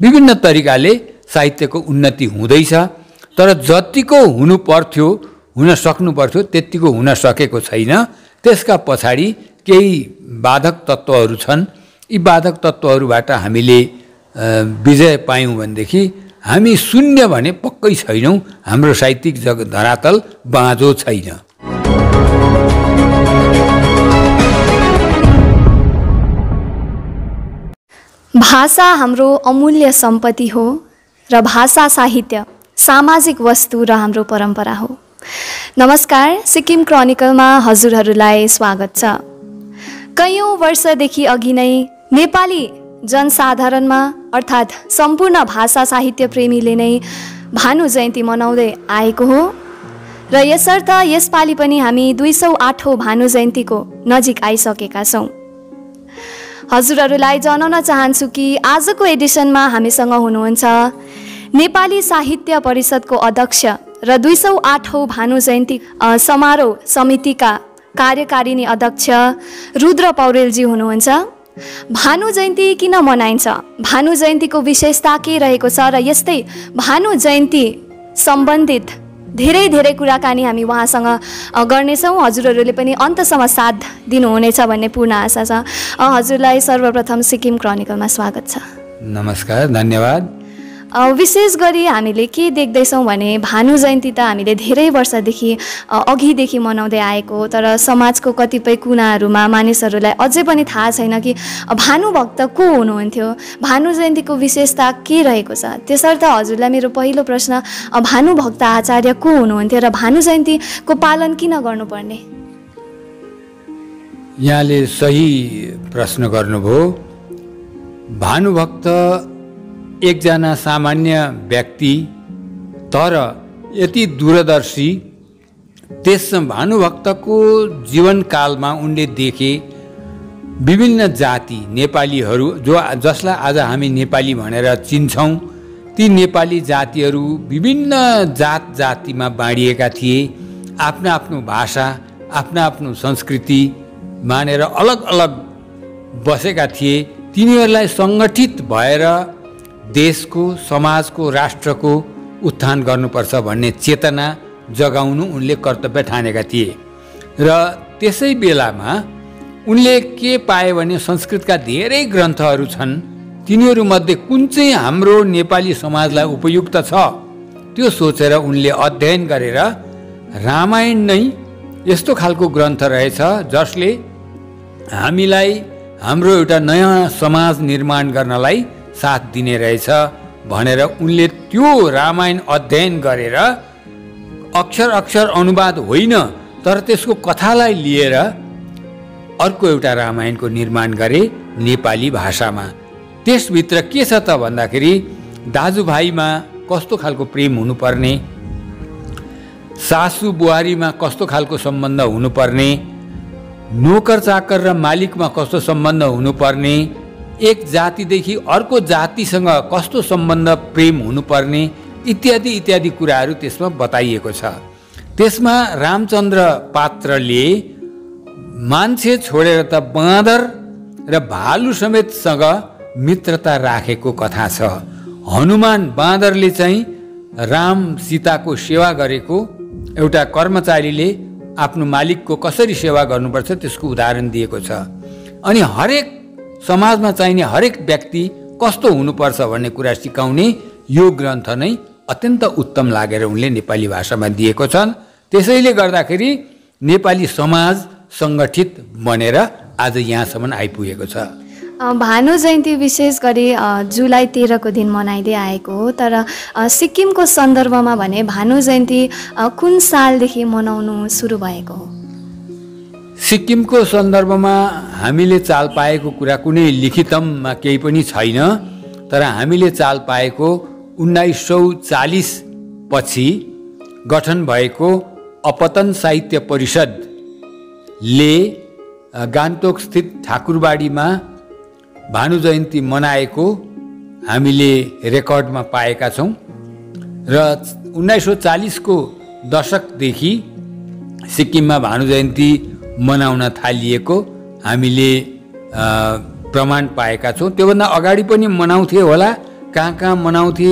विभिन्न तरिकाले साहित्यको उन्नति हुँदैछ तर जतिको हुनु पर्थ्यो हुन सक्नु पर्थ्यो त्यत्तिको हुन सकेको छैन। त्यसका पछाडि केही बाधक तत्त्वहरू छन्। यी बाधक तत्त्वहरूबाट हामीले विजय पायौँ भनेदेखि हामी शून्य भने पक्कै छैनौँ। हाम्रो साहित्यिक जग धरातल बाँझो छैन। भाषा हाम्रो अमूल्य सम्पत्ति हो र भाषा साहित्य सामाजिक वस्तु र हाम्रो परम्परा हो। नमस्कार सिक्किम क्रोनिकलमा हजुरहरूलाई स्वागत छ। कैयौँ वर्षदेखि अघि नै नेपाली जनसाधारणमा अर्थात् सम्पूर्ण भाषा साहित्य प्रेमीले नै भानु जयन्ती मनाउँदै आएको हो। र यसर्थ यसपालि पनि हामी दुई सौ आठौँ भानु जयन्तीको नजिक आइसकेका छौँ। हजुरहरूलाई जनाउन चाहन्छु कि आजको एडिसनमा हामीसँग हुनुहुन्छ नेपाली साहित्य परिषदको अध्यक्ष र दुई सौ आठौँ भानु जयन्ती समारोह समितिका कार्यकारिणी अध्यक्ष रुद्र पौडेलजी हुनुहुन्छ। भानु जयन्ती किन मनाइन्छ? भानु जयन्तीको विशेषता के रहेको छ र यस्तै भानु जयन्ती सम्बन्धित धेरै धेरै कुराकानी हामी उहाँसँग गर्नेछौँ। हजुरहरूले पनि अन्तसम्म साथ दिनुहुनेछ भन्ने पूर्ण आशा छ। हजुरलाई सर्वप्रथम सिक्किम क्रोनिकलमा स्वागत छ। नमस्कार धन्यवाद। विशेष गरी हामीले के देख्दैछौँ भने भानु जयन्ती त हामीले धेरै वर्षदेखि अघिदेखि मनाउँदै आएको तर समाजको कतिपय कुनाहरूमा मानिसहरूलाई अझै पनि थाहा छैन कि भानुभक्त को हुनुहुन्थ्यो? भानु जयन्तीको विशेषता के रहेको छ? त्यसर्थ हजुरलाई मेरो पहिलो प्रश्न भानुभक्त आचार्य को हुनुहुन्थ्यो र भानु जयन्तीको पालन किन गर्नुपर्ने? यहाँले सही प्रश्न गर्नुभयो। भानुभक्त एकजना सामान्य व्यक्ति तर यति दूरदर्शी त्यस भानुभक्तको जीवनकालमा उनले देखे विभिन्न जाति नेपालीहरू जो जसलाई आज हामी नेपाली भनेर चिन्छौँ ती नेपाली जातिहरू विभिन्न जात जातिमा बाँडिएका थिए आफ्नो आफ्नो भाषा आफ्नो आफ्नो संस्कृति मानेर अलग अलग बसेका थिए। तिनीहरूलाई सङ्गठित भएर देशको समाजको राष्ट्रको उत्थान गर्नुपर्छ भन्ने चेतना जगाउनु उनले कर्तव्य ठानेका थिए। र त्यसै बेलामा उनले के पाए भने संस्कृतका धेरै ग्रन्थहरू छन् तिनीहरूमध्ये कुन चाहिँ हाम्रो नेपाली समाजलाई उपयुक्त छ त्यो सोचेर उनले अध्ययन गरेर रामायण नै यस्तो खालको ग्रन्थ रहेछ जसले हामीलाई हाम्रो एउटा नयाँ समाज निर्माण गर्नलाई साथ दिने रहेछ भनेर उनले त्यो रामायण अध्ययन गरेर अक्षर अक्षर अनुवाद होइन तर त्यसको कथालाई लिएर अर्को एउटा रामायणको निर्माण गरे नेपाली भाषामा। त्यसभित्र के छ त भन्दाखेरि दाजुभाइमा कस्तो खालको प्रेम हुनुपर्ने सासु बुहारीमा कस्तो खालको सम्बन्ध हुनुपर्ने नोकर चाकर र मालिकमा कस्तो सम्बन्ध हुनुपर्ने एक जातिदेखि अर्को जातिसँग कस्तो सम्बन्ध प्रेम हुनुपर्ने इत्यादि इत्यादि कुराहरू त्यसमा बताइएको छ। त्यसमा रामचन्द्र पात्रले मान्छे छोडेर त बाँदर र भालु समेतसँग मित्रता राखेको कथा छ। हनुमान बाँदरले चाहिँ राम सीताको सेवा गरेको एउटा कर्मचारीले आफ्नो मालिकको कसरी सेवा गर्नुपर्छ त्यसको उदाहरण दिएको छ। अनि हरेक समाजमा चाहिने हरेक व्यक्ति कस्तो हुनुपर्छ भन्ने कुरा सिकाउने यो ग्रन्थ नै अत्यन्त उत्तम लागेर उनले नेपाली भाषामा दिएको छन्। त्यसैले गर्दाखेरि नेपाली समाज सङ्गठित बनेर आज यहाँसम्म आइपुगेको छ। भानु जयन्ती विशेष गरी जुलाई तेह्रको दिन मनाइँदै आएको हो। तर सिक्किमको सन्दर्भमा भने भानु जयन्ती कुन सालदेखि मनाउनु सुरु भएको हो? सिक्किमको सन्दर्भमा हामीले चाल पाएको कुरा कुनै लिखितममा केही पनि छैन तर हामीले चाल पाएको उन्नाइस सौ चालिस पछि गठन भएको अपतन साहित्य परिषदले गान्तोकस्थित ठाकुरबाडीमा भानु जयन्ती मनाएको हामीले रेकर्डमा पाएका छौँ र उन्नाइस सौ चालिसको दशकदेखि सिक्किममा भानु जयन्ती मनाउन थालिएको हामीले प्रमाण पाएका छौँ। त्योभन्दा अगाडि पनि मनाउँथे होला। कहाँ कहाँ मनाउँथे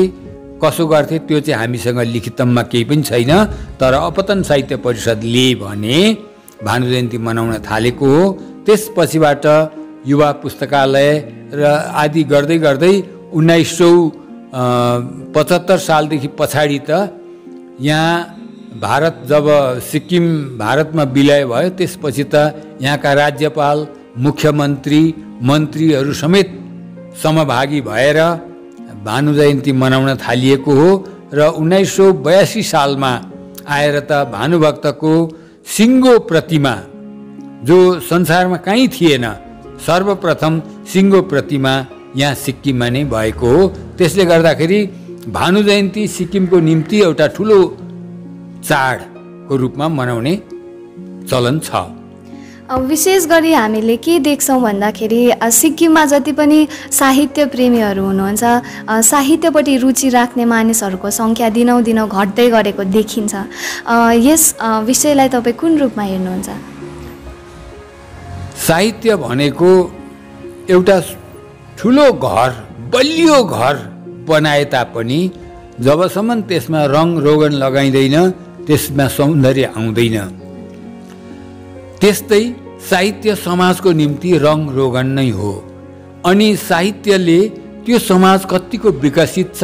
कसो गर्थे त्यो चाहिँ हामीसँग लिखितममा केही पनि छैन। तर अपतन साहित्य परिषदले भने भानु जयन्ती मनाउन थालेको हो। त्यसपछिबाट युवा पुस्तकालय र आदि गर्दै गर्दै उन्नाइस सौ पचहत्तर सालदेखि पछाडि त यहाँ भारत जब सिक्किम भारतमा विलय भयो त्यसपछि त यहाँका राज्यपाल मुख्यमन्त्री मन्त्रीहरू समेत समभागी भएर भानु जयन्ती मनाउन थालिएको हो र उन्नाइस सौ बयासी सालमा आएर त भानुभक्तको सिङ्गो प्रतिमा जो संसारमा कहीँ थिएन सर्वप्रथम सिङ्गो प्रतिमा यहाँ सिक्किममा नै भएको हो। त्यसले गर्दाखेरि भानु जयन्ती सिक्किमको निम्ति एउटा ठुलो चाडको रूपमा मनाउने चलन छ। विशेष गरी हामीले के देख्छौँ भन्दाखेरि सिक्किममा जति पनि साहित्य प्रेमीहरू हुनुहुन्छ साहित्यपट्टि रुचि राख्ने मानिसहरूको सङ्ख्या दिनौँ दिनौँ घट्दै गरेको देखिन्छ। यस विषयलाई तपाईँ कुन रूपमा हेर्नुहुन्छ? साहित्य भनेको एउटा ठुलो घर बलियो घर बनाए तापनि जबसम्म त्यसमा रङ रोगन लगाइँदैन त्यसमा सौन्दर्य आउँदैन। त्यस्तै साहित्य समाजको निम्ति रङ रोगन नै हो। अनि साहित्यले त्यो समाज कतिको विकसित छ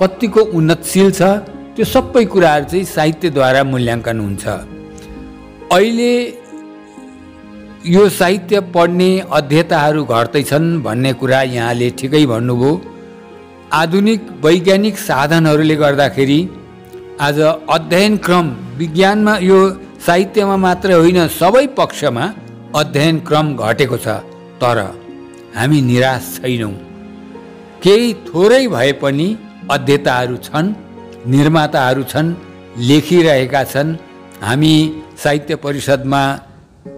कतिको उन्नतशील छ त्यो सबै कुराहरू चाहिँ साहित्यद्वारा मूल्याङ्कन हुन्छ। अहिले यो साहित्य पढ्ने अध्येताहरू घट्दैछन् भन्ने कुरा यहाँले ठिकै भन्नुभयो। आधुनिक वैज्ञानिक साधनहरूले गर्दाखेरि आज अध्ययन क्रम विज्ञानमा यो साहित्यमा मात्र होइन सबै पक्षमा अध्ययन क्रम घटेको छ तर हामी निराश छैनौँ। केही थोरै भए पनि अध्येताहरू छन् निर्माताहरू छन् लेखिरहेका छन्। हामी साहित्य परिषदमा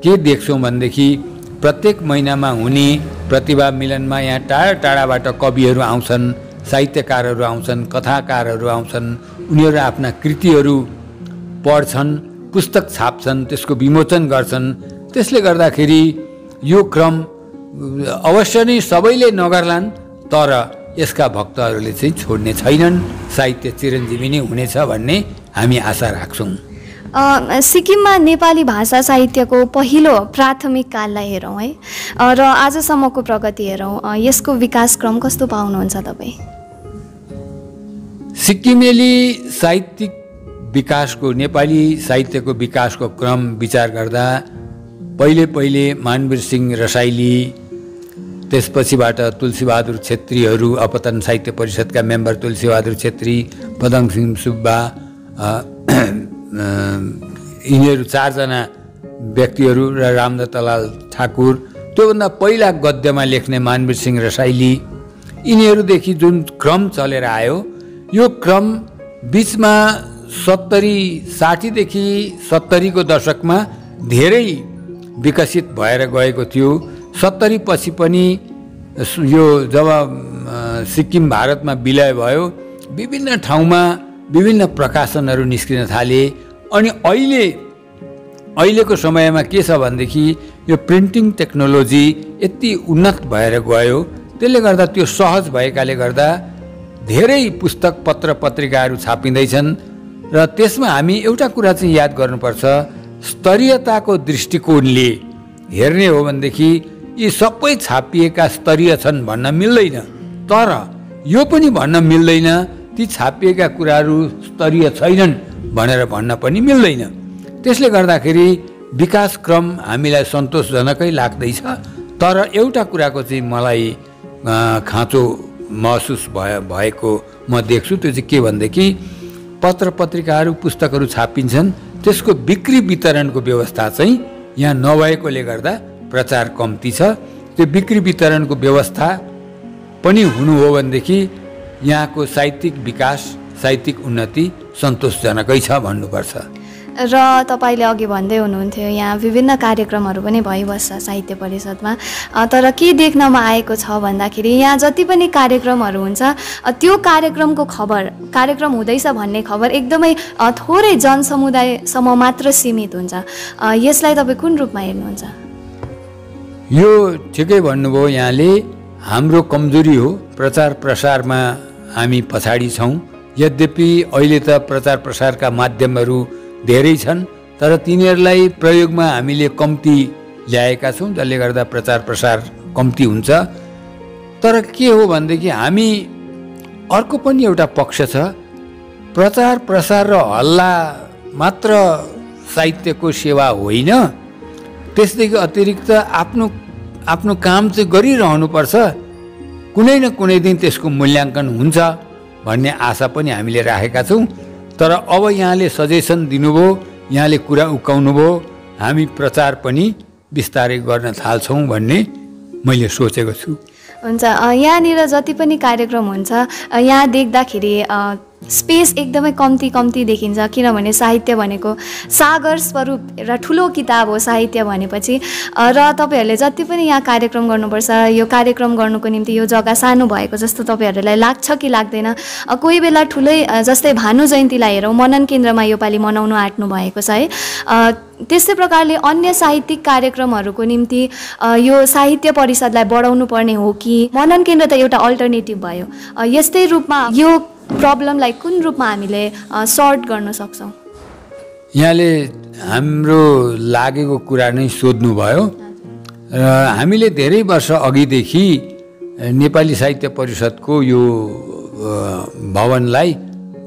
के देख्छौँ भनेदेखि प्रत्येक महिनामा हुने प्रतिभा मिलनमा यहाँ टाढा टाढाबाट कविहरू आउँछन् साहित्यकारहरू आउँछन् कथाकारहरू आउँछन् उनीहरू आफ्ना कृतिहरू पढ्छन् पुस्तक छाप्छन् त्यसको विमोचन गर्छन्। त्यसले गर्दाखेरि यो क्रम अवश्य नै सबैले नगर्लान् तर यसका भक्तहरूले चाहिँ छोड्ने छैनन्। साहित्य चिरञ्जीवी नै हुनेछ भन्ने हामी आशा राख्छौँ। सिक्किममा नेपाली भाषा साहित्यको पहिलो प्राथमिक काललाई हेरौँ है। र आजसम्मको प्रगति हेरौँ। यसको विकास क्रम कस्तो पाउनुहुन्छ तपाईँ? सिक्किमेली साहित्यिक विकासको नेपाली साहित्यको विकासको क्रम विचार गर्दा पहिले पहिले मानवीर सिंह रसाइली त्यसपछिबाट तुलसीबहादुर छेत्रीहरू अपतन साहित्य परिषदका मेम्बर तुलसीबहादुर छेत्री पदङ सिंह सुब्बा यिनीहरू चारजना व्यक्तिहरू र रामदत्तलाल ठाकुर त्योभन्दा पहिला गद्यमा लेख्ने मानवीर सिंह रसाइली यिनीहरूदेखि जुन क्रम चलेर आयो यो क्रम बिचमा सत्तरी साठीदेखि सत्तरीको दशकमा धेरै विकसित भएर गएको थियो। सत्तरी पछि पनि यो जब सिक्किम भारतमा विलय भयो विभिन्न ठाउँमा विभिन्न प्रकाशनहरू निस्किन थाले अनि अहिले अहिलेको समयमा के छ भनेदेखि यो प्रिन्टिङ टेक्नोलोजी यति उन्नत भएर गयो। त्यसले गर्दा त्यो सहज भएकाले गर्दा धेरै पुस्तक पत्र पत्रिकाहरू छापिँदैछन् र त्यसमा हामी एउटा कुरा चाहिँ याद गर्नुपर्छ स्तरीयताको दृष्टिकोणले हेर्ने हो भनेदेखि यी सबै छापिएका स्तरीय छन् भन्न मिल्दैन। तर यो पनि भन्न मिल्दैन ती छापिएका कुराहरू स्तरीय छैनन् भनेर भन्न पनि मिल्दैन। त्यसले गर्दाखेरि विकास क्रम हामीलाई सन्तोषजनकै लाग्दैछ। तर एउटा कुराको चाहिँ मलाई खाँचो महसुस भए भएको म देख्छु। त्यो चाहिँ के भनेदेखि पत्र पत्रिकाहरू पुस्तकहरू छापिन्छन्। त्यसको बिक्री वितरणको व्यवस्था चाहिँ यहाँ नभएकोले गर्दा प्रचार कम्ती छ। त्यो बिक्री वितरणको व्यवस्था पनि हुनु हो भनेदेखि यहाँको साहित्यिक विकास साहित्यिक उन्नति सन्तोषजनकै छ भन्नुपर्छ। र तपाईँले अघि भन्दै हुनुहुन्थ्यो यहाँ विभिन्न कार्यक्रमहरू पनि भइबस्छ साहित्य परिषदमा। तर के देख्नमा आएको छ भन्दाखेरि यहाँ जति पनि कार्यक्रमहरू हुन्छ त्यो कार्यक्रमको खबर कार्यक्रम हुँदैछ भन्ने खबर एकदमै थोरै जनसमुदायसम्म मात्र सीमित हुन्छ। यसलाई तपाईँ कुन रूपमा हेर्नुहुन्छ? यो ठिकै भन्नुभयो यहाँले हाम्रो कमजोरी हो प्रचार प्रसारमा हामी पछाडि छौँ। यद्यपि अहिले त प्रचार प्रसारका माध्यमहरू धेरै छन् तर तिनीहरूलाई प्रयोगमा हामीले कम्ती ल्याएका छौँ जसले गर्दा प्रचार प्रसार कम्ती हुन्छ। तर के हो भनेदेखि हामी अर्को पनि एउटा पक्ष छ। प्रचार प्रसार र हल्ला मात्र साहित्यको सेवा होइन। त्यसदेखि अतिरिक्त आफ्नो आफ्नो काम चाहिँ गरिरहनुपर्छ। कुनै न कुनै दिन त्यसको मूल्याङ्कन हुन्छ भन्ने आशा पनि हामीले राखेका छौँ। तर अब यहाँले सजेसन दिनुभयो यहाँले कुरा उकाउनु भयो हामी प्रचार पनि बिस्तारै गर्न थाल्छौँ भन्ने मैले सोचेको छु। हुन्छ यहाँनिर जति पनि कार्यक्रम हुन्छ यहाँ देख्दाखेरि स्पेस एकदमै कम्ती कम्ती देखिन्छ किनभने साहित्य भनेको सागर स्वरूप र ठुलो किताब हो साहित्य भनेपछि। र तपाईँहरूले जति पनि यहाँ कार्यक्रम गर्नुपर्छ यो कार्यक्रम गर्नुको निम्ति यो जग्गा सानो भएको जस्तो तपाईँहरूलाई लाग्छ कि लाग्दैन कोही बेला ठुलै जस्तै भानु जयन्तीलाई हेरौँ मनन केन्द्रमा योपालि मनाउनु आँट्नु भएको छ है। त्यस्तै प्रकारले अन्य साहित्यिक कार्यक्रमहरूको निम्ति यो साहित्य परिषदलाई बढाउनु पर्ने हो कि मनन केन्द्र त एउटा अल्टरनेटिभ भयो। यस्तै रूपमा यो प्रब्लमलाई कुन रूपमा हामीले सर्ट गर्न सक्छौँ? यहाँले हाम्रो लागेको कुरा नै सोध्नुभयो र हामीले धेरै वर्ष अघिदेखि नेपाली साहित्य परिषदको यो भवनलाई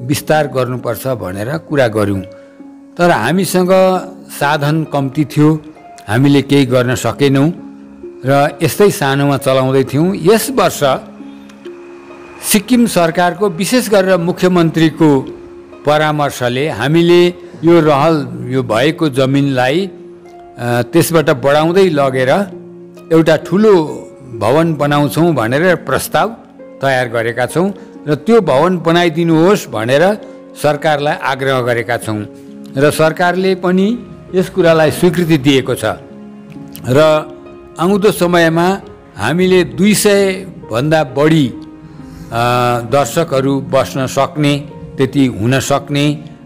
विस्तार गर्नुपर्छ भनेर कुरा गऱ्यौँ। तर हामीसँग साधन कम्ती थियो हामीले केही गर्न सकेनौँ र यस्तै सानोमा चलाउँदै थियौँ। यस वर्ष सिक्किम सरकारको विशेष गरेर मुख्यमन्त्रीको परामर्शले हामीले यो रहल यो भएको जमिनलाई त्यसबाट बढाउँदै लगेर एउटा ठुलो भवन बनाउँछौँ भनेर प्रस्ताव तयार गरेका छौँ र त्यो भवन बनाइदिनुहोस् भनेर सरकारलाई आग्रह गरेका छौँ र सरकारले पनि यस कुरालाई स्वीकृति दिएको छ। र आउँदो समयमा हामीले दुई सयभन्दा बढी दर्शकहरू बस्न सक्ने त्यति हुन सक्ने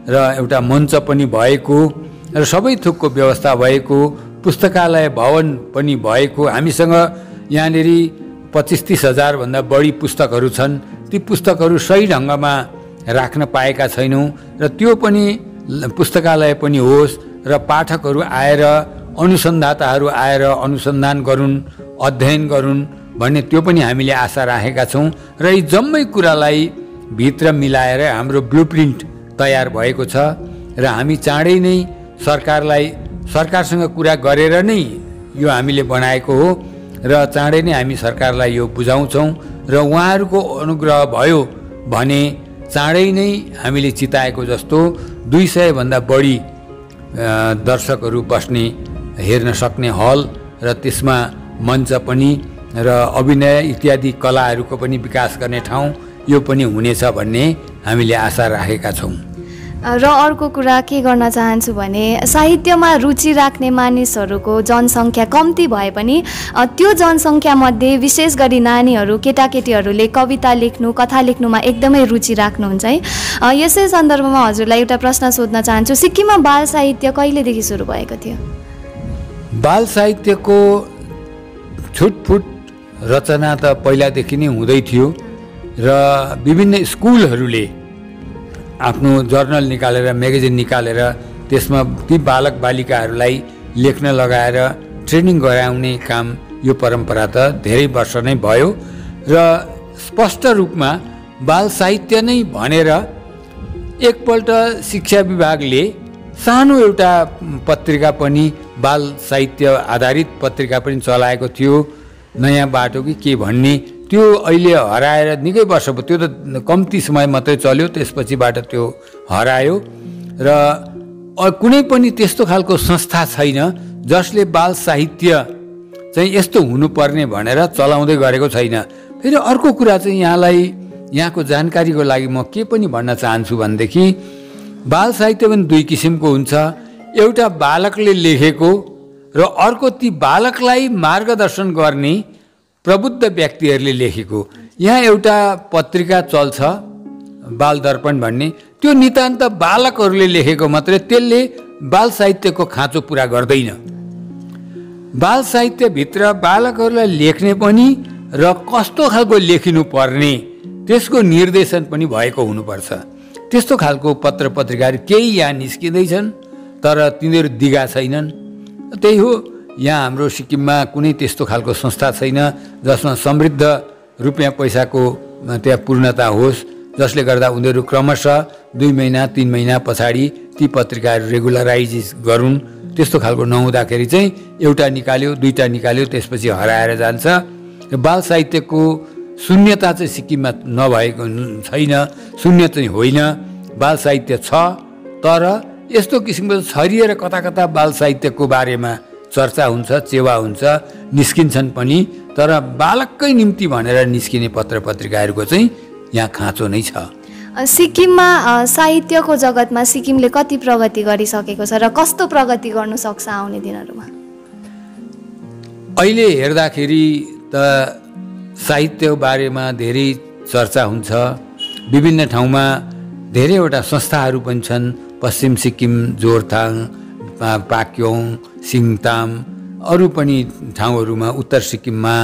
र एउटा मञ्च पनि भएको र सबै थोकको व्यवस्था भएको पुस्तकालय भवन पनि भएको। हामीसँग यहाँनिर पच्चिस तिस हजारभन्दा बढी पुस्तकहरू छन्। ती पुस्तकहरू सही ढङ्गमा राख्न पाएका छैनौँ र त्यो पनि पुस्तकालय पनि होस् र पाठकहरू आएर अनुसन्धाताहरू आएर अनुसन्धान गरून् अध्ययन गरून्। भन्ने त्यो पनि हामीले आशा राखेका छौँ र यी जम्मै कुरालाई भित्र मिलाएर हाम्रो ब्लुप्रिन्ट तयार भएको छ र हामी चाँडै नै सरकारलाई सरकारसँग कुरा गरेर नै यो हामीले बनाएको हो र चाँडै नै हामी सरकारलाई यो बुझाउँछौँ र उहाँहरूको अनुग्रह भयो भने चाँडै नै हामीले चिताएको जस्तो दुई सयभन्दा बढी दर्शकहरू बस्ने हेर्न सक्ने हल र त्यसमा मञ्च पनि र अभिनय इत्यादि कलाहरूको पनि विकास गर्ने ठाउँ यो पनि हुनेछ भन्ने हामीले आशा राखेका छौँ। र अर्को कुरा के गर्न चाहन्छु भने साहित्यमा रुचि राख्ने मानिसहरूको जनसङ्ख्या कम्ती भए पनि त्यो जनसङ्ख्यामध्ये विशेष गरी नानीहरू केटाकेटीहरूले कविता लेख्नु कथा लेख्नुमा एकदमै रुचि राख्नुहुन्छ है। यसै सन्दर्भमा हजुरलाई एउटा प्रश्न सोध्न चाहन्छु सिक्किममा बाल साहित्य कहिलेदेखि सुरु भएको थियो? बाल साहित्यको छुटफुट रचना त पहिलादेखि नै हुँदै थियो र विभिन्न स्कुलहरूले आफ्नो जर्नल निकालेर म्यागजिन निकालेर त्यसमा ती बालक बालिकाहरूलाई लेख्न लगाएर ट्रेनिङ गराउने काम यो परम्परा त धेरै वर्ष नै भयो र स्पष्ट रूपमा बाल साहित्य नै भनेर एकपल्ट शिक्षा विभागले सानो एउटा पत्रिका पनि बाल साहित्य आधारित पत्रिका पनि चलाएको थियो। नयाँ बाटो कि के भन्ने त्यो अहिले हराएर निकै वर्ष भयो। त्यो त कम्ती समय मात्रै चल्यो त्यसपछिबाट त्यो हरायो। र कुनै पनि त्यस्तो खालको संस्था छैन जसले बाल साहित्य चाहिँ यस्तो हुनुपर्ने भनेर चलाउँदै गरेको छैन। फेरि अर्को कुरा चाहिँ यहाँलाई यहाँको जानकारीको लागि म के पनि भन्न चाहन्छु भनेदेखि बाल साहित्य पनि दुई किसिमको हुन्छ। एउटा बालकले लेखेको र अर्को ती बालकलाई मार्गदर्शन गर्ने प्रबुद्ध व्यक्तिहरूले लेखेको। यहाँ एउटा पत्रिका चल्छ बाल दर्पण भन्ने। त्यो नितान्त बालकहरूले लेखेको मात्रै त्यसले बाल साहित्यको खाँचो पुरा गर्दैन। बाल साहित्यभित्र बालकहरूलाई लेख्ने पनि र कस्तो खालको लेखिनु पर्ने त्यसको निर्देशन पनि भएको हुनुपर्छ। त्यस्तो खालको पत्र पत्रिकाहरू केही यहाँ निस्किँदैछन् तर तिनीहरू दिगा छैनन्। त्यही हो। यहाँ हाम्रो सिक्किममा कुनै त्यस्तो खालको संस्था छैन जसमा समृद्ध रुपियाँ पैसाको त्यहाँ पूर्णता होस् जसले गर्दा उनीहरू क्रमशः दुई महिना तिन महिना पछाडि ती पत्रिकाहरू रेगुलराइज गरून्। त्यस्तो खालको नहुँदाखेरि चाहिँ एउटा निकाल्यो दुईवटा निकाल्यो त्यसपछि हराएर जान्छ। बाल साहित्यको शून्यता चाहिँ सिक्किममा नभएको छैन शून्य चाहिँ होइन। बाल साहित्य छ तर यस्तो किसिमको छरिएर कता कता बाल साहित्यको बारेमा चर्चा हुन्छ चेवा हुन्छ निस्किन्छन् पनि तर बालककै निम्ति भनेर निस्किने पत्र पत्रिकाहरूको चाहिँ यहाँ खाँचो नै छ। सिक्किममा साहित्यको जगतमा सिक्किमले कति प्रगति गरिसकेको छ र कस्तो प्रगति गर्नु सक्छ आउने दिनहरूमा? अहिले हेर्दाखेरि त साहित्य बारेमा धेरै चर्चा हुन्छ विभिन्न ठाउँमा धेरैवटा संस्थाहरू पनि छन् पश्चिम सिक्किम जोरथाङ पाक्योङ सिङताम अरू पनि ठाउँहरूमा उत्तर सिक्किममा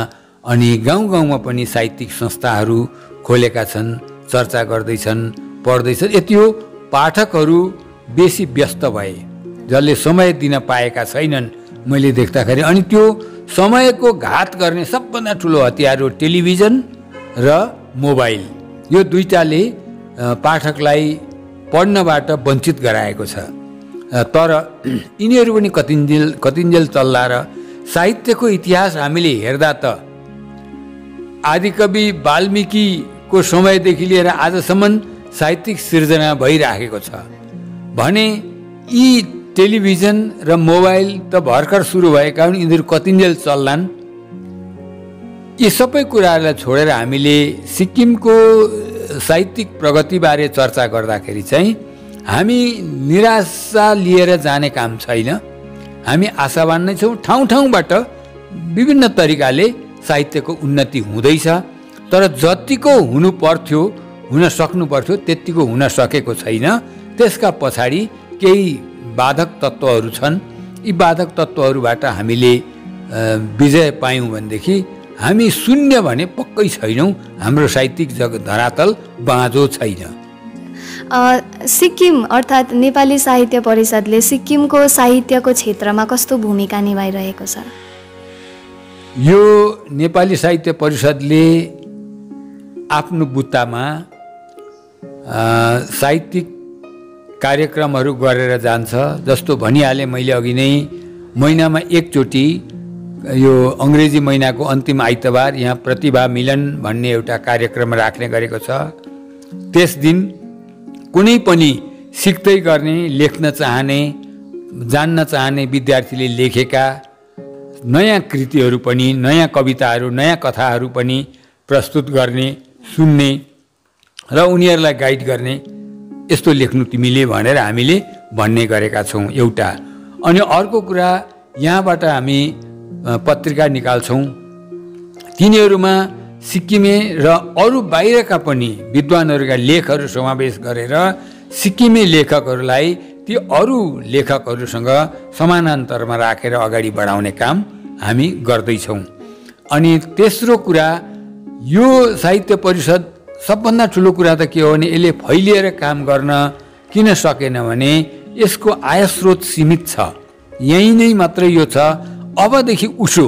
अनि गाउँ गाउँमा पनि साहित्यिक संस्थाहरू खोलेका छन् चर्चा गर्दैछन् पढ्दैछन्। यति हो पाठकहरू बेसी व्यस्त भए जसले समय दिन पाएका छैनन् मैले देख्दाखेरि। अनि त्यो समयको घात गर्ने सबभन्दा ठुलो हतियार हो टेलिभिजन र मोबाइल। यो दुईटाले पाठकलाई पढ्नबाट वञ्चित गराएको छ। तर यिनीहरू पनि कतिन्जेल कतिन्जेल चल्ला र साहित्यको इतिहास हामीले हेर्दा त आदिकवि वाल्मिकीको समयदेखि लिएर आजसम्म साहित्यिक सिर्जना भइराखेको छ। भने यी टेलिभिजन र मोबाइल त भर्खर सुरु भएका हुन् यिनीहरू कतिन्जेल चल्लान्। यी सबै कुराहरूलाई छोडेर हामीले सिक्किमको साहित्यिक प्रगतिबारे चर्चा गर्दाखेरि चाहिँ हामी निराशा लिएर जाने काम छैन। हामी आशावान नै छौँ ठाउँ ठाउँबाट विभिन्न तरिकाले साहित्यको उन्नति हुँदैछ। तर जतिको हुनु पर्थ्यो हुन सक्नु पर्थ्यो त्यत्तिको हुन सकेको छैन। त्यसका पछाडि केही बाधक तत्त्वहरू छन्। यी बाधक तत्त्वहरूबाट हामीले विजय पायौँ भनेदेखि हामी शून्य भने पक्कै छैनौँ। हाम्रो साहित्यिक जग धरातल बाँझो छैन। सिक्किम अर्थात् नेपाली साहित्य परिषदले सिक्किमको साहित्यको क्षेत्रमा कस्तो भूमिका निभाइरहेको छ? यो नेपाली साहित्य परिषदले आफ्नो बुत्तामा साहित्यिक कार्यक्रमहरू गरेर जान्छ। जस्तो भनिहालेँ मैले अघि नै महिनामा एकचोटि यो अङ्ग्रेजी महिनाको अन्तिम आइतबार यहाँ प्रतिभा मिलन भन्ने एउटा कार्यक्रम राख्ने गरेको छ। त्यस दिन कुनै पनि सिक्दै गर्ने लेख्न चाहने जान्न चाहने विद्यार्थीले लेखेका नयाँ कृतिहरू पनि नयाँ कविताहरू नयाँ कथाहरू पनि प्रस्तुत गर्ने सुन्ने र उनीहरूलाई गाइड गर्ने यस्तो लेख्नु तिमीले भनेर हामीले भन्ने गरेका छौँ एउटा। अनि अर्को कुरा यहाँबाट हामी पत्रिका निकाल्छौँ। तिनीहरूमा सिक्किमे र अरू बाहिरका पनि विद्वानहरूका लेखहरू समावेश गरेर सिक्किमे लेखकहरूलाई ती अरू लेखकहरूसँग समानान्तरमा राखेर अगाडि बढाउने काम हामी गर्दैछौँ। अनि तेस्रो कुरा यो साहित्य परिषद सबभन्दा ठुलो कुरा त के हो भने यसले फैलिएर काम गर्न किन सकेन भने यसको आय स्रोत सीमित छ। यहीँ नै मात्रै यो छ। अबदेखि उसो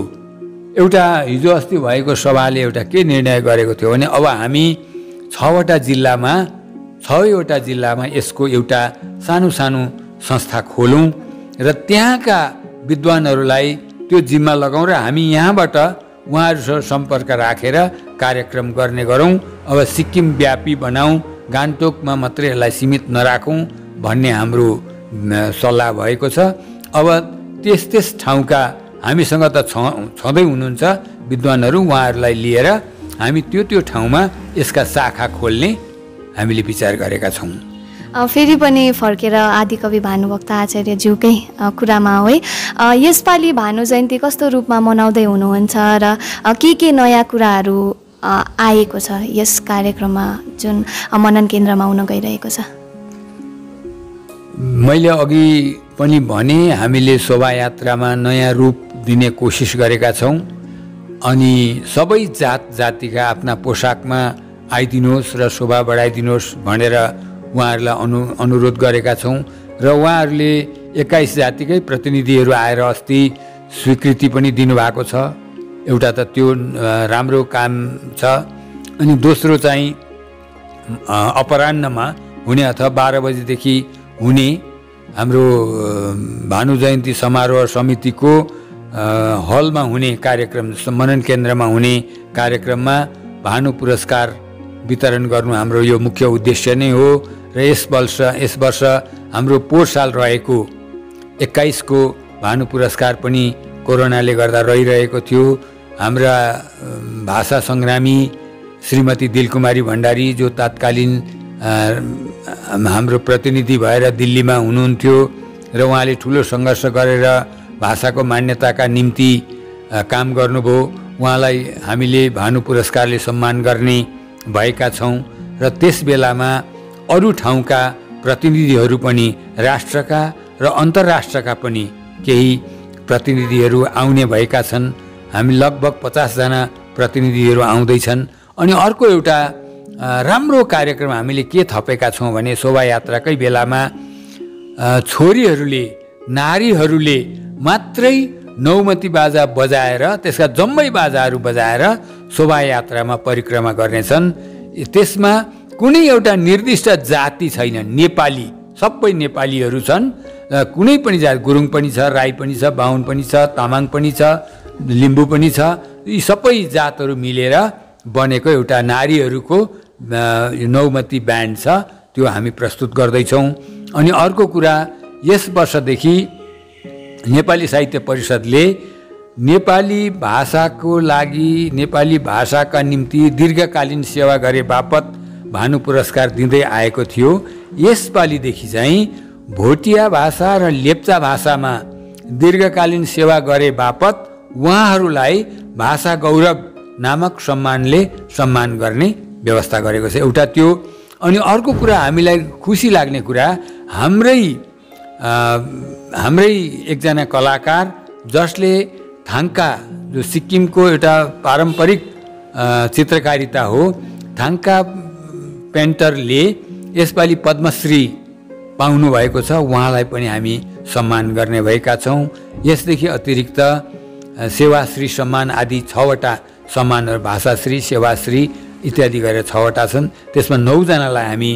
एउटा हिजो अस्ति भएको सभाले एउटा के निर्णय गरेको थियो भने अब हामी छवटा जिल्लामा छवटा जिल्लामा यसको एउटा सानो सानो संस्था खोलौँ र त्यहाँका विद्वानहरूलाई त्यो जिम्मा लगाउँ र हामी यहाँबाट उहाँहरूसँग सम्पर्क राखेर कार्यक्रम गर्ने गरौँ। अब सिक्किम व्यापी बनाऊ गान्तोकमा मात्रै यसलाई सीमित नराखौँ भन्ने हाम्रो सल्लाह भएको छ। अब त्यस त्यस ठाउँका हामीसँग त छ छँदै हुनुहुन्छ विद्वानहरू उहाँहरूलाई लिएर हामी त्यो त्यो ठाउँमा यसका शाखा खोल्ने हामीले विचार गरेका छौँ। फेरि पनि फर्केर आदिकवि भानुभक्त आचार्यज्यूकै कुरामा है। यसपालि भानु जयन्ती कस्तो रूपमा मनाउँदै हुनुहुन्छ र के के नयाँ कुराहरू आएको छ यस कार्यक्रममा जुन मनन केन्द्रमा हुन गइरहेको छ? मैले अघि पनि भने हामीले शोभायात्रामा नयाँ रूप दिने कोसिस गरेका छौँ। अनि सबै जात जातिका आफ्ना पोसाकमा आइदिनुहोस् र शोभा बढाइदिनुहोस् भनेर उहाँहरूलाई अनु अनुरोध गरेका छौँ र उहाँहरूले एक्काइस जातिकै प्रतिनिधिहरू आएर अस्ति स्वीकृति पनि दिनुभएको छ। एउटा त त्यो राम्रो काम छ। अनि दोस्रो चाहिँ अपरान्नमा हुने अथवा बाह्र बजीदेखि हुने हाम्रो भानु जयन्ती समारोह समितिको हलमा हुने कार्यक्रम मनन केन्द्रमा हुने कार्यक्रममा भानु पुरस्कार वितरण गर्नु हाम्रो यो मुख्य उद्देश्य नै हो र यस वर्ष यस वर्ष हाम्रो पोहोर साल रहेको एक्काइसको भानु पुरस्कार पनि कोरोनाले गर्दा रहिरहेको थियो। हाम्रा भाषा सङ्ग्रामी श्रीमती दिलकुमारी भण्डारी जो तात्कालीन हाम्रो प्रतिनिधि भएर दिल्लीमा हुनुहुन्थ्यो र उहाँले ठुलो सङ्घर्ष गरेर भाषाको मान्यताका निम्ति काम गर्नुभयो। उहाँलाई हामीले भानु पुरस्कारले सम्मान गर्ने भएका छौँ र त्यस बेलामा अरू ठाउँका प्रतिनिधिहरू पनि राष्ट्रका र अन्तर्राष्ट्रका पनि केही प्रतिनिधिहरू आउने भएका छन्। हामी लगभग पचासजना प्रतिनिधिहरू आउँदैछन् अनि अर्को एउटा राम्रो कार्यक्रम हामीले के थपेका छौँ भने शोभायात्राकै बेलामा छोरीहरूले नारीहरूले मात्रै नौमती बाजा बजाएर त्यसका जम्मै बाजाहरू बजाएर शोभायात्रामा परिक्रमा गर्नेछन्। त्यसमा कुनै एउटा निर्दिष्ट जाति छैन नेपाली। सबै नेपालीहरू छन्। कुनै पनि जात गुरुङ पनि छ राई पनि छ बाहुन पनि छ तामाङ पनि छ लिम्बू पनि छ यी सबै जातहरू मिलेर बनेको एउटा नारीहरूको नौमती ब्यान्ड छ त्यो हामी प्रस्तुत गर्दैछौँ। अनि अर्को कुरा यस वर्षदेखि नेपाली साहित्य परिषदले नेपाली भाषाको लागि नेपाली भाषाका निम्ति दीर्घकालीन सेवा गरे बापत भानु पुरस्कार दिँदै आएको थियो। यसपालिदेखि चाहिँ भोटिया भाषा र लेप्चा भाषामा दीर्घकालीन सेवा गरे बापत उहाँहरूलाई भाषा गौरव नामक सम्मानले सम्मान गर्ने व्यवस्था गरेको छ। एउटा त्यो। अनि अर्को कुरा हामीलाई खुसी लाग्ने कुरा हाम्रै हाम्रै एकजना कलाकार जसले थाङ्का जो सिक्किमको एउटा पारम्परिक चित्रकारिता हो थाङ्का पेन्टरले यसपालि पद्मश्री पाउनुभएको छ। उहाँलाई पनि हामी सम्मान गर्ने भएका छौँ। यसदेखि अतिरिक्त सेवाश्री सम्मान आदि छवटा सम्मानहरू भाषाश्री सेवाश्री इत्यादि गरेर छवटा छन्। त्यसमा नौजनालाई हामी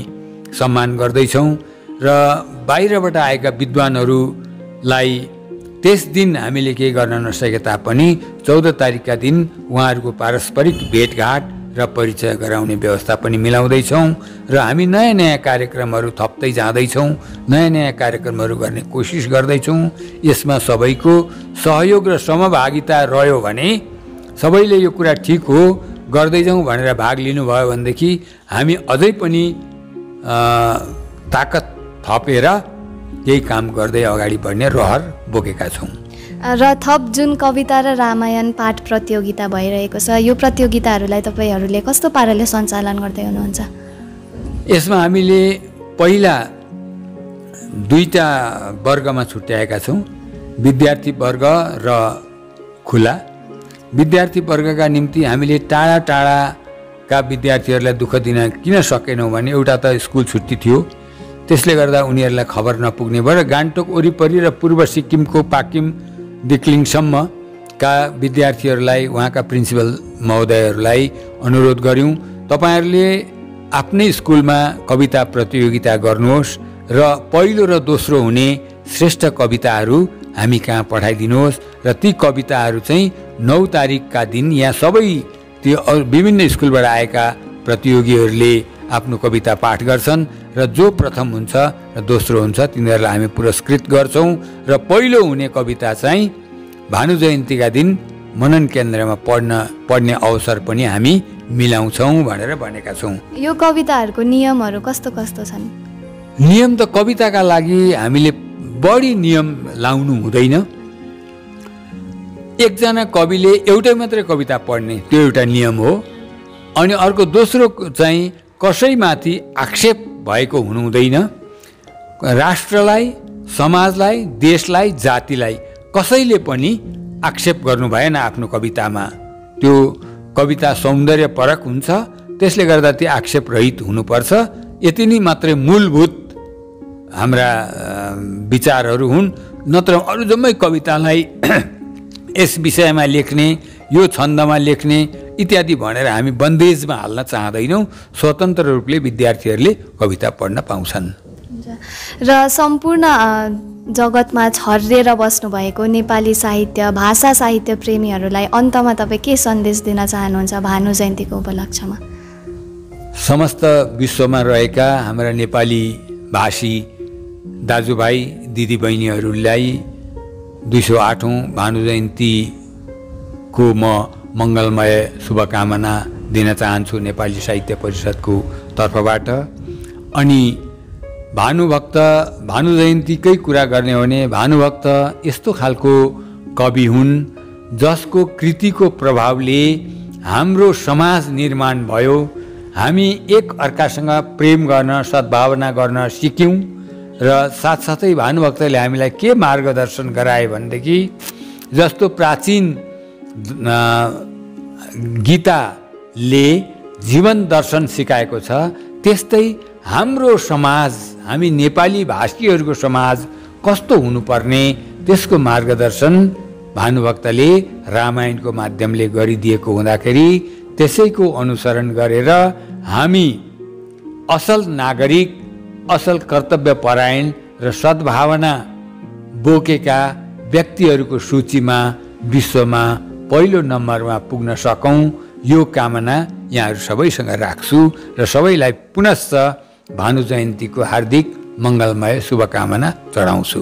सम्मान गर्दैछौँ। र बाहिरबाट आएका विद्वानहरूलाई त्यस दिन हामीले केही गर्न नसके तापनि चौध तारिकका दिन उहाँहरूको पारस्परिक भेटघाट र परिचय गराउने व्यवस्था पनि मिलाउँदैछौँ र हामी नयाँ नयाँ कार्यक्रमहरू थप्दै जाँदैछौँ नयाँ नयाँ कार्यक्रमहरू गर्ने कोसिस गर्दैछौँ। यसमा सबैको सहयोग र समभागिता रह्यो भने सबैले यो कुरा ठिक हो गर्दै जाउँ भनेर भाग लिनुभयो भनेदेखि हामी अझै पनि ताकत थपेर केही काम गर्दै अगाडि बढ्ने रहर बोकेका छौँ। र थप जुन कविता र रामायण पाठ प्रतियोगिता भइरहेको छ यो प्रतियोगिताहरूलाई तपाईँहरूले कस्तो पाराले सञ्चालन गर्दै हुनुहुन्छ? यसमा हामीले पहिला दुईवटा वर्गमा छुट्याएका छौँ विद्यार्थी वर्ग र खुला। विद्यार्थी वर्गका निम्ति हामीले टाढा टाढाका विद्यार्थीहरूलाई दुःख दिन किन सकेनौँ भने एउटा त स्कुल छुट्टी थियो त्यसले गर्दा उनीहरूलाई खबर नपुग्ने भयो र गान्तोक वरिपरि र पूर्व सिक्किमको पाकिम दिक्लिङसम्मका विद्यार्थीहरूलाई उहाँका प्रिन्सिपल महोदयहरूलाई अनुरोध गऱ्यौँ। तपाईँहरूले आफ्नै स्कुलमा कविता प्रतियोगिता गर्नुहोस् र पहिलो र दोस्रो हुने श्रेष्ठ कविताहरू हामी कहाँ पठाइदिनुहोस् र ती कविताहरू चाहिँ नौ तारिकका दिन यहाँ सबै त्यो विभिन्न स्कुलबाट आएका प्रतियोगीहरूले आफ्नो कविता पाठ गर्छन्। र जो प्रथम हुन्छ र दोस्रो हुन्छ तिनीहरूलाई हामी पुरस्कृत गर्छौँ। र पहिलो हुने कविता चाहिँ भानु जयन्तीका दिन मनन केन्द्रमा पढ्न पढ्ने अवसर पनि हामी मिलाउँछौँ भनेर भनेका छौँ। यो कविताहरूको नियमहरू कस्तो कस्तो छन्? नियम त कविताका लागि हामीले बढी नियम लाउनु हुँदैन। एकजना कविले एउटै मात्रै कविता पढ्ने त्यो एउटा नियम हो। अनि अर्को दोस्रो चाहिँ कसैमाथि आक्षेप भएको हुनु हुँदैन राष्ट्रलाई समाजलाई देशलाई जातिलाई कसैले पनि आक्षेप गर्नु भएन आफ्नो कवितामा। त्यो कविता सौन्दर्यपरक हुन्छ त्यसले गर्दा त्यो आक्षेपरहित हुनुपर्छ। यति नै मात्रै मूलभूत हाम्रा विचारहरू हुन्। नत्र अरू जम्मै कवितालाई यस विषयमा लेख्ने यो छन्दमा लेख्ने इत्यादि भनेर हामी बन्देजमा हाल्न चाहँदैनौँ। स्वतन्त्र रूपले विद्यार्थीहरूले कविता पढ्न पाउँछन्। र सम्पूर्ण जगतमा छरिएर बस्नुभएको नेपाली साहित्य भाषा साहित्य प्रेमीहरूलाई अन्तमा तपाईँ के सन्देश दिन चाहनुहुन्छ भानु जयन्तीको उपलक्ष्यमा? समस्त विश्वमा रहेका हाम्रा नेपाली भाषी दाजुभाइ दिदीबहिनीहरूलाई दुई सौ आठौँ भानु जयन्तीको म मङ्गलमय शुभकामना दिन चाहन्छु नेपाली साहित्य परिषदको तर्फबाट। अनि भानुभक्त भानु जयन्तीकै कुरा गर्ने हो भने भानुभक्त यस्तो खालको कवि हुन् जसको कृतिको प्रभावले हाम्रो समाज निर्माण भयो। हामी एक अर्कासँग प्रेम गर्न सद्भावना गर्न सिक्यौँ र साथसाथै भानुभक्तले हामीलाई के मार्गदर्शन गराए भनेदेखि जस्तो प्राचीन गीताले जीवन दर्शन सिकाएको छ। त्यस्तै हाम्रो समाज हामी नेपाली भाषीहरूको समाज कस्तो हुनुपर्ने त्यसको मार्गदर्शन भानुभक्तले रामायणको माध्यमले गरिदिएको हुँदाखेरि त्यसैको अनुसरण गरेर हामी असल नागरिक असल कर्तव्यपरायण र सद्भावना बोकेका व्यक्तिहरूको सूचीमा विश्वमा पहिलो नम्बरमा पुग्न सकौँ। यो कामना यहाँहरू सबैसँग राख्छु र सबैलाई पुनश्च भानु जयन्तीको हार्दिक मङ्गलमय शुभकामना चढाउँछु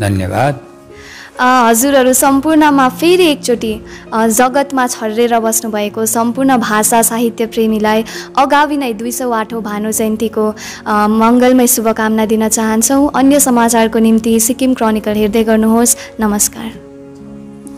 धन्यवाद। हजुरहरू सम्पूर्णमा फेरि एकचोटि जगतमा छरेर बस्नुभएको सम्पूर्ण भाषा साहित्य प्रेमीलाई अगावि नै दुई सौ आठौँ भानु जयन्तीको मङ्गलमय शुभकामना दिन चाहन्छौँ। अन्य समाचारको निम्ति सिक्किम क्रोनिकल हेर्दै गर्नुहोस्। नमस्कार।